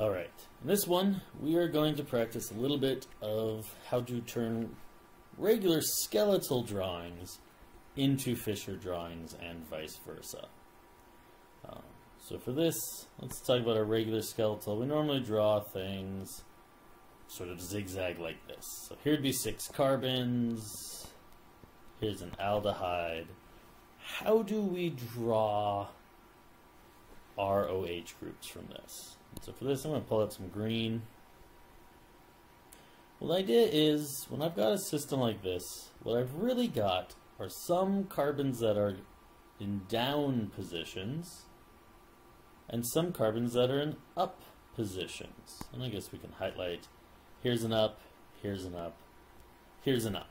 Alright, in this one we are going to practice a little bit of how to turn regular skeletal drawings into Fischer drawings and vice versa. Um, so for this, let's talk about a regular skeletal. We normally draw things sort of zigzag like this. So here'd be six carbons, here's an aldehyde. How do we draw ROH groups from this? So for this, I'm going to pull out some green. Well, the idea is, when I've got a system like this, what I've really got are some carbons that are in down positions, and some carbons that are in up positions. And I guess we can highlight, here's an up, here's an up, here's an up.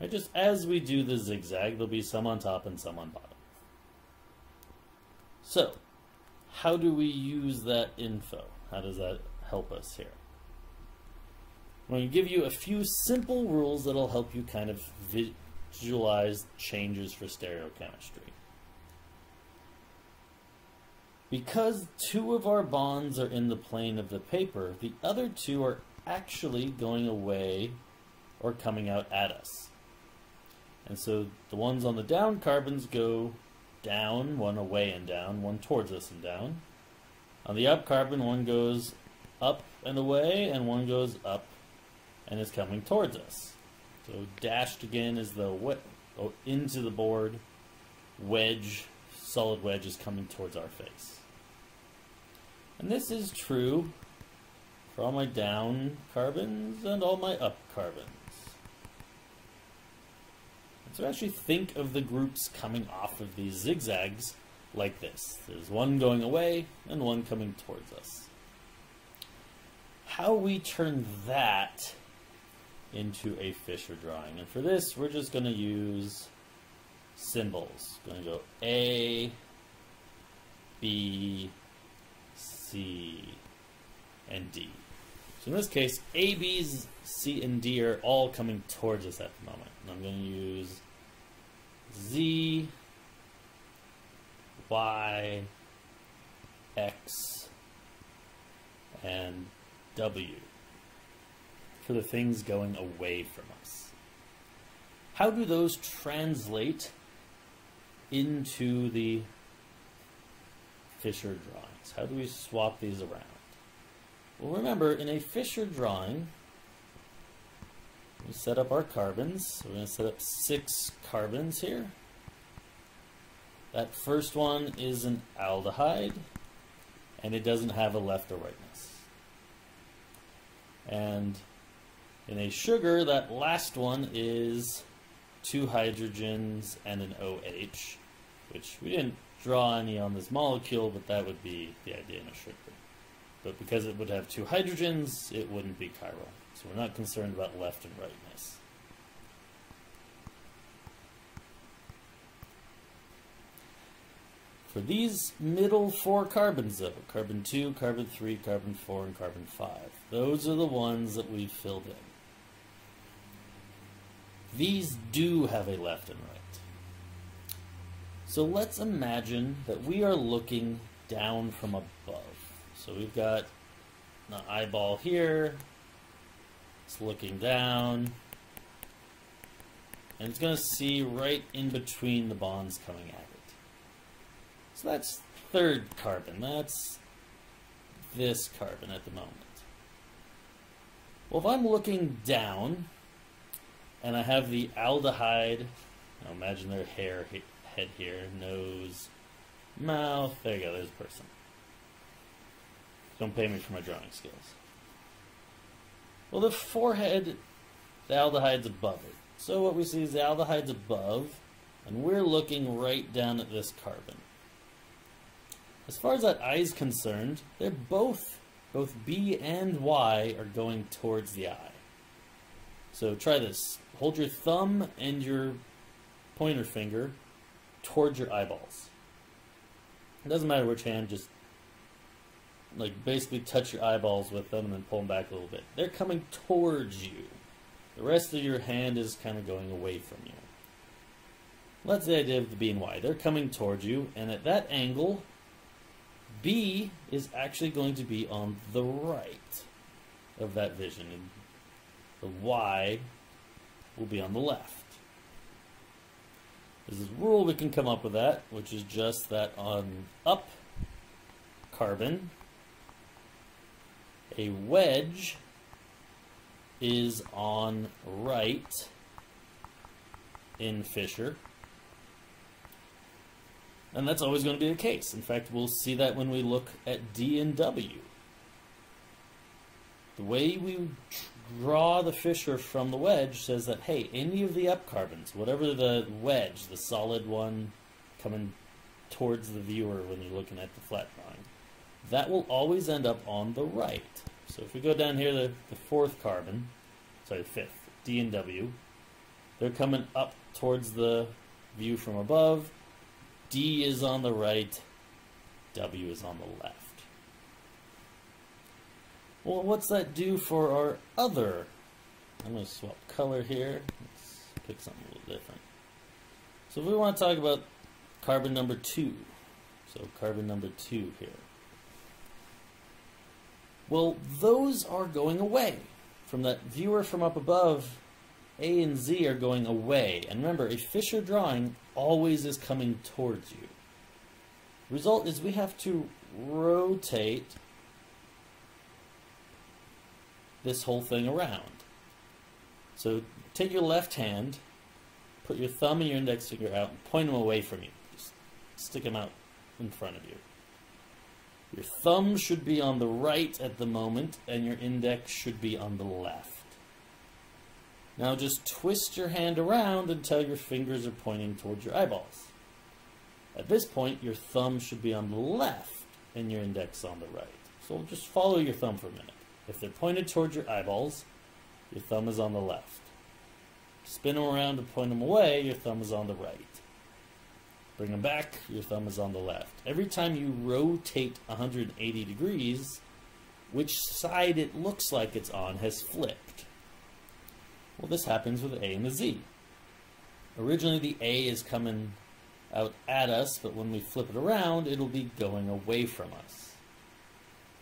Right, just as we do the zigzag, there'll be some on top and some on bottom. So, how do we use that info? How does that help us here? I'm going to give you a few simple rules that'll help you kind of visualize changes for stereochemistry. Because two of our bonds are in the plane of the paper, the other two are actually going away or coming out at us. And so the ones on the down carbons go down, one away and down, one towards us and down. On the up carbon, one goes up and away, and one goes up and is coming towards us. So dashed again is the what oh, into the board, wedge, solid wedge is coming towards our face. And this is true for all my down carbons and all my up carbons. So actually think of the groups coming off of these zigzags like this. There's one going away and one coming towards us. How we turn that into a Fischer drawing. And for this, we're just going to use symbols. Going to go A, B, C, and D. So in this case, A, B, C, and D are all coming towards us at the moment. And I'm going to use Z, Y, X, and W for the things going away from us. How do those translate into the Fischer drawings? How do we swap these around? Well, remember, in a Fischer drawing, we set up our carbons. So we're going to set up six carbons here. That first one is an aldehyde, and it doesn't have a left or rightness. And in a sugar, that last one is two hydrogens and an OH, which we didn't draw any on this molecule, but that would be the idea in a sugar. But because it would have two hydrogens, it wouldn't be chiral. So we're not concerned about left and rightness. For these middle four carbons, though, carbon 2, carbon 3, carbon 4, and carbon 5, those are the ones that we've filled in. These do have a left and right. So let's imagine that we are looking down from above. So we've got the eyeball here, it's looking down. And it's going to see right in between the bonds coming at it. So that's third carbon. That's this carbon at the moment. Well, if I'm looking down and I have the aldehyde, now imagine their hair, head here, nose, mouth, there you go, there's a person. Don't pay me for my drawing skills. Well, the forehead, the aldehyde's above it. So what we see is the aldehyde's above, and we're looking right down at this carbon. As far as that eye is concerned, they're both, both B and Y are going towards the eye. So try this. Hold your thumb and your pointer finger towards your eyeballs. It doesn't matter which hand, just like basically touch your eyeballs with them and then pull them back a little bit. They're coming towards you. The rest of your hand is kind of going away from you. Well, that's the idea of the B and Y. They're coming towards you, and at that angle, B is actually going to be on the right of that vision, and the Y will be on the left. There's this rule we can come up with that, which is just that on up carbon, a wedge is on right in Fischer. And that's always going to be the case. In fact, we'll see that when we look at D and W. The way we draw the Fischer from the wedge says that, hey, any of the up carbons, whatever the wedge, the solid one coming towards the viewer when you're looking at the flat drawing, that will always end up on the right. So if we go down here, the, the fourth carbon, sorry, fifth, D and W, they're coming up towards the view from above. D is on the right, W is on the left. Well, what's that do for our other? I'm going to swap color here. Let's pick something a little different. So if we want to talk about carbon number two, so carbon number two here. Well, those are going away. From that viewer from up above, A and Z are going away. And remember, a Fischer drawing always is coming towards you. Result is we have to rotate this whole thing around. So take your left hand, put your thumb and your index finger out, and point them away from you. Just stick them out in front of you. Your thumb should be on the right at the moment, and your index should be on the left. Now just twist your hand around until your fingers are pointing towards your eyeballs. At this point, your thumb should be on the left and your index on the right. So just follow your thumb for a minute. If they're pointed towards your eyeballs, your thumb is on the left. Spin them around to point them away, your thumb is on the right. Bring them back, your thumb is on the left. Every time you rotate 180 degrees, which side it looks like it's on has flipped. Well, this happens with the A and the Z. Originally, the A is coming out at us, but when we flip it around, it'll be going away from us.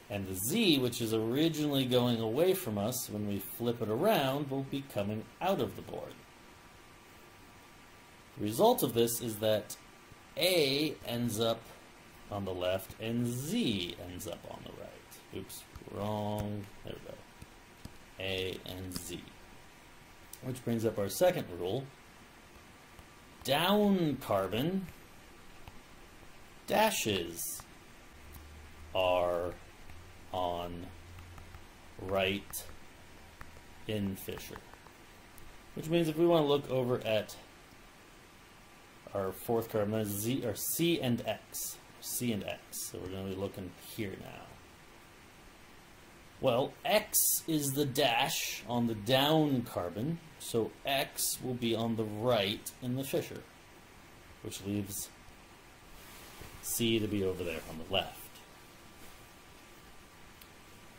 And the Z, which is originally going away from us, when we flip it around, will be coming out of the board. The result of this is that A ends up on the left and Z ends up on the right. Oops, wrong. There we go. A and Z. Which brings up our second rule. Down carbon dashes are on right in Fischer. Which means if we want to look over at our fourth carbon, Z or C and X. C and X. So we're going to be looking here now. Well, X is the dash on the down carbon, so X will be on the right in the Fischer, which leaves C to be over there on the left.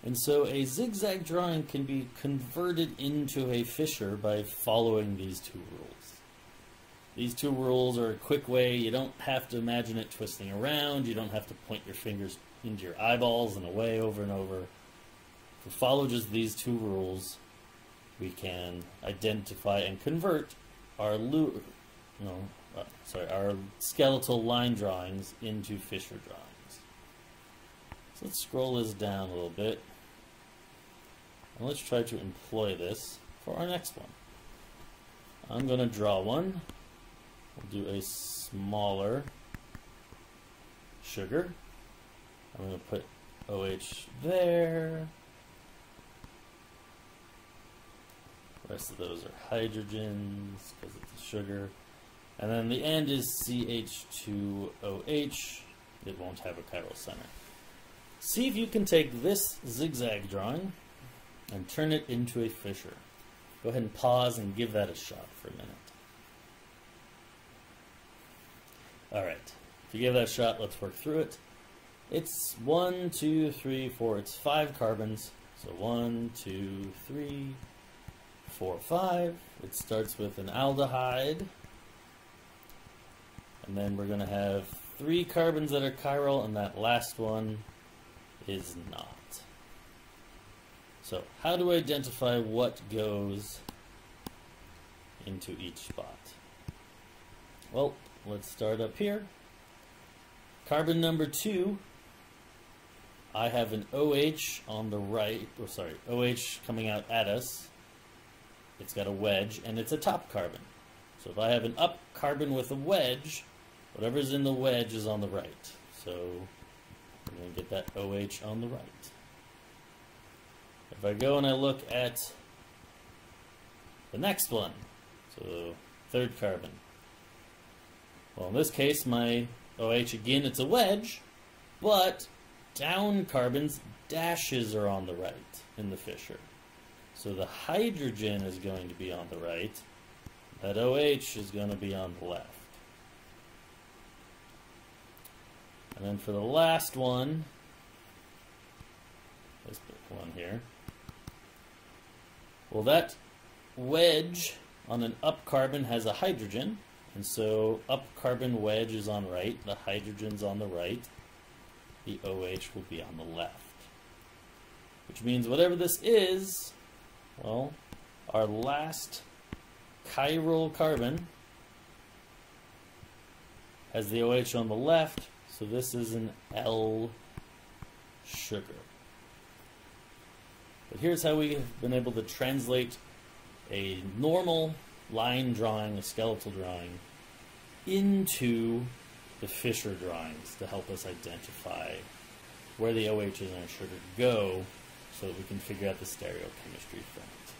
And so a zigzag drawing can be converted into a Fischer by following these two rules. These two rules are a quick way. You don't have to imagine it twisting around. You don't have to point your fingers into your eyeballs and away over and over. If we follow just these two rules, we can identify and convert our no, uh, sorry, our skeletal line drawings into Fischer drawings. So let's scroll this down a little bit. And let's try to employ this for our next one. I'm going to draw one. We'll do a smaller sugar. I'm going to put OH there. The rest of those are hydrogens because it's a sugar. And then the end is CH2OH. It won't have a chiral center. See if you can take this zigzag drawing and turn it into a Fischer. Go ahead and pause and give that a shot for a minute. Alright, if you give that a shot, let's work through it. It's one, two, three, four, it's five carbons. So one, two, three, four, five. It starts with an aldehyde. And then we're going to have three carbons that are chiral, and that last one is not. So, how do I identify what goes into each spot? Well, let's start up here. Carbon number two, I have an OH on the right, oh sorry, OH coming out at us. It's got a wedge, and it's a top carbon. So if I have an up carbon with a wedge, whatever's in the wedge is on the right. So I'm going to get that OH on the right. If I go and I look at the next one, so third carbon. Well, in this case, my OH, again, it's a wedge, but down carbons, dashes are on the right in the Fischer. So the hydrogen is going to be on the right, that OH is going to be on the left. And then for the last one, this big one here, well that wedge on an up carbon has a hydrogen, and so up carbon wedge is on right, the hydrogen's on the right, the OH will be on the left. Which means whatever this is, well, our last chiral carbon has the OH on the left, so this is an L sugar. But here's how we've been able to translate a normal line drawing, a skeletal drawing, into the Fischer drawings to help us identify where the OHs in our sugar go so that we can figure out the stereochemistry from it.